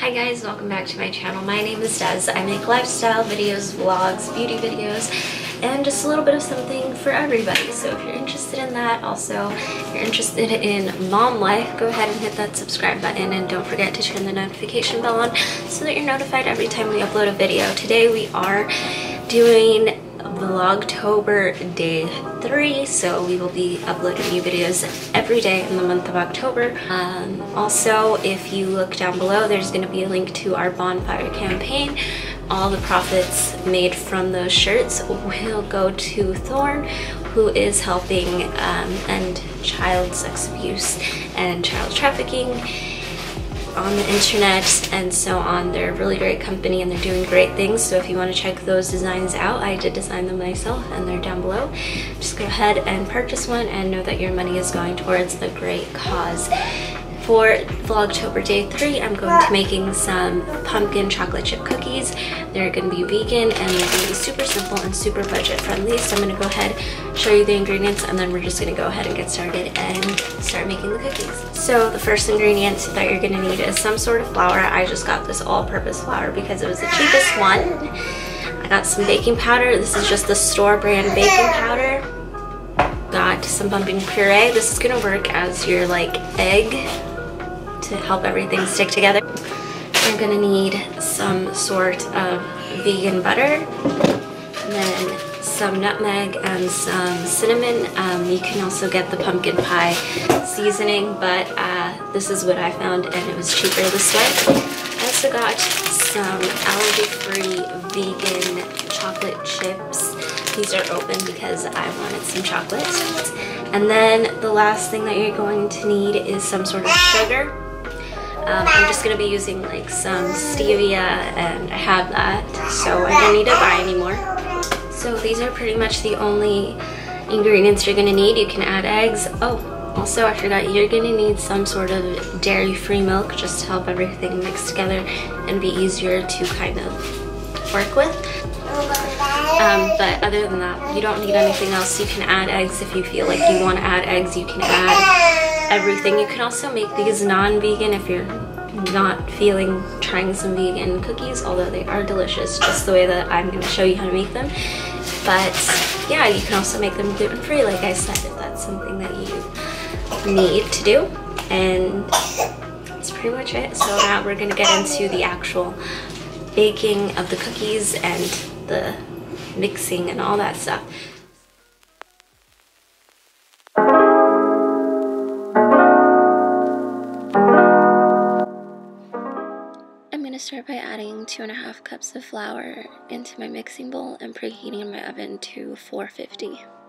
Hi guys, welcome back to my channel. My name is Des. I make lifestyle videos, vlogs, beauty videos, and just a little bit of something for everybody. So if you're interested in that, also if you're interested in mom life, go ahead and hit that subscribe button and don't forget to turn the notification bell on so that you're notified every time we upload a video. Today we are doing Vlogtober day three, so we will be uploading new videos every day in the month of October. Um, also, if you look down below, there's going to be a link to our bonfire campaign. All the profits made from those shirts will go to Thorn, who is helping um, end child sex abuse and child trafficking on the internet and so on. They're a really great company and they're doing great things. So if you want to check those designs out, I did design them myself and they're down below. Just go ahead and purchase one and know that your money is going towards a great cause. For Vlogtober Day 3, I'm going to be making some pumpkin chocolate chip cookies. They're going to be vegan and they're going to be super simple and super budget friendly. So I'm going to go ahead, show you the ingredients, and then we're just going to go ahead and get started and start making the cookies. So the first ingredient that you're going to need is some sort of flour. I just got this all-purpose flour because it was the cheapest one. I got some baking powder. This is just the store brand baking powder. Got some pumpkin puree. This is going to work as your like egg to help everything stick together. You're gonna need some sort of vegan butter, and then some nutmeg and some cinnamon. Um, you can also get the pumpkin pie seasoning, but uh, this is what I found and it was cheaper this way. I also got some allergy-free vegan chocolate chips. These are open because I wanted some chocolate. And then the last thing that you're going to need is some sort of sugar. Um, I'm just going to be using like some stevia and I have that so I don't need to buy anymore. So these are pretty much the only ingredients you're going to need. You can add eggs. Oh, also I forgot you're going to need some sort of dairy-free milk just to help everything mix together and be easier to kind of work with. Um, but other than that, you don't need anything else. You can add eggs if you feel like you want to add eggs. You can add everything. You can also make these non-vegan if you're not feeling trying some vegan cookies, although they are delicious, just the way that I'm going to show you how to make them. But yeah, you can also make them gluten-free, like I said, if that's something that you need to do. And that's pretty much it. So now we're going to get into the actual baking of the cookies and the mixing and all that stuff. Start by adding two and a half cups of flour into my mixing bowl and preheating my oven to 450.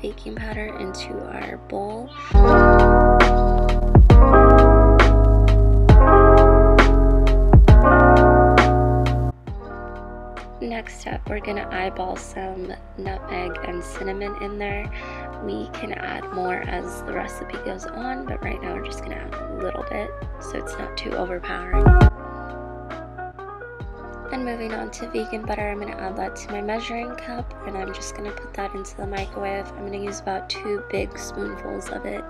Baking powder into our bowl. Next up, we're gonna eyeball some nutmeg and cinnamon in there. We can add more as the recipe goes on, but right now we're just gonna add a little bit so it's not too overpowering. And moving on to vegan butter, I'm going to add that to my measuring cup and I'm just going to put that into the microwave. I'm going to use about two big spoonfuls of it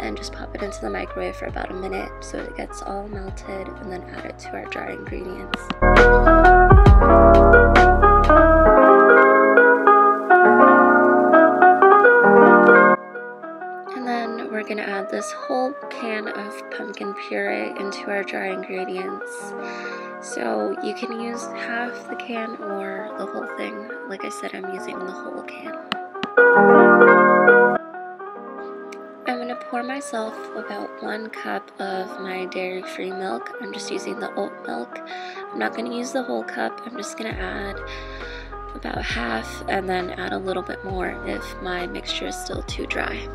and just pop it into the microwave for about a minute so it gets all melted and then add it to our dry ingredients. Can of pumpkin puree into our dry ingredients. So you can use half the can or the whole thing. Like I said, I'm using the whole can. I'm going to pour myself about one cup of my dairy-free milk. I'm just using the oat milk. I'm not going to use the whole cup. I'm just going to add about half and then add a little bit more if my mixture is still too dry.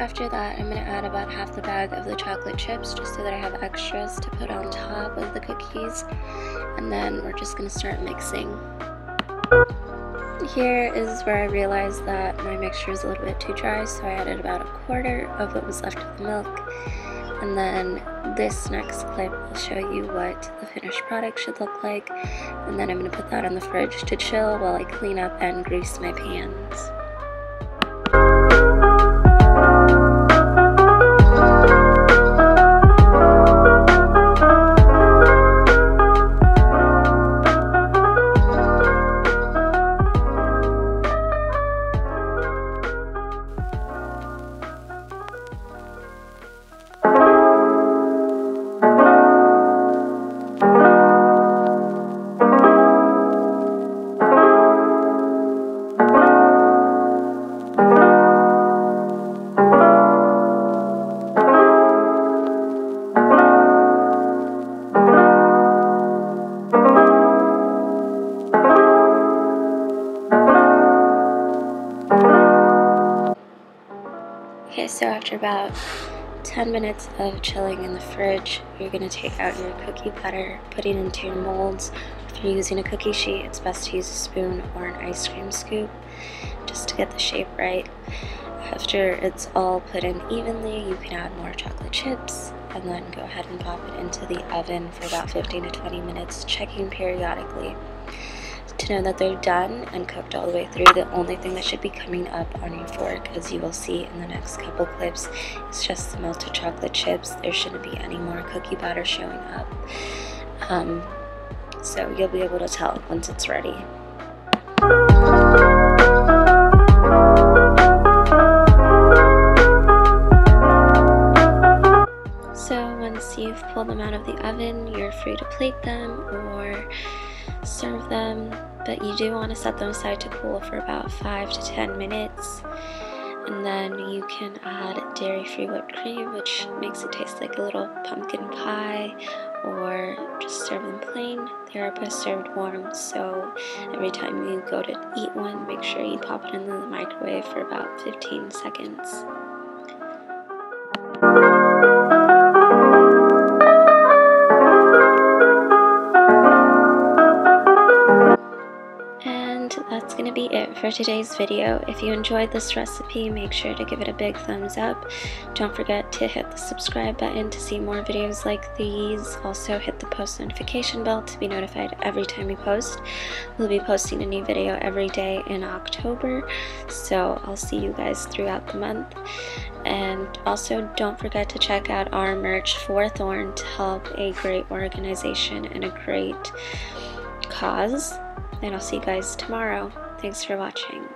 After that, I'm gonna add about half the bag of the chocolate chips just so that I have extras to put on top of the cookies. And then we're just gonna start mixing. Here is where I realized that my mixture is a little bit too dry, so I added about a quarter of what was left of the milk. And then this next clip will show you what the finished product should look like. And then I'm going to put that in the fridge to chill while I clean up and grease my pans. After about 10 minutes of chilling in the fridge, you're going to take out your cookie butter, put it into your molds. If you're using a cookie sheet, it's best to use a spoon or an ice cream scoop just to get the shape right. After it's all put in evenly, you can add more chocolate chips and then go ahead and pop it into the oven for about 15 to 20 minutes, checking periodically to know that they're done and cooked all the way through. The only thing that should be coming up on your fork, as you will see in the next couple clips, is just the melted chocolate chips. There shouldn't be any more cookie batter showing up. Um, so you'll be able to tell once it's ready. Once them out of the oven, you're free to plate them or serve them, but you do want to set them aside to cool for about 5 to 10 minutes. And then you can add dairy-free whipped cream, which makes it taste like a little pumpkin pie, or just serve them plain. They are best served warm, so every time you go to eat one, make sure you pop it in the microwave for about 15 seconds. That's going to be it for today's video. If you enjoyed this recipe, make sure to give it a big thumbs up. Don't forget to hit the subscribe button to see more videos like these. Also hit the post notification bell to be notified every time we post. We'll be posting a new video every day in October, so I'll see you guys throughout the month. And also don't forget to check out our merch for Thorn to help a great organization and a great cause and I'll see you guys tomorrow. Thanks for watching.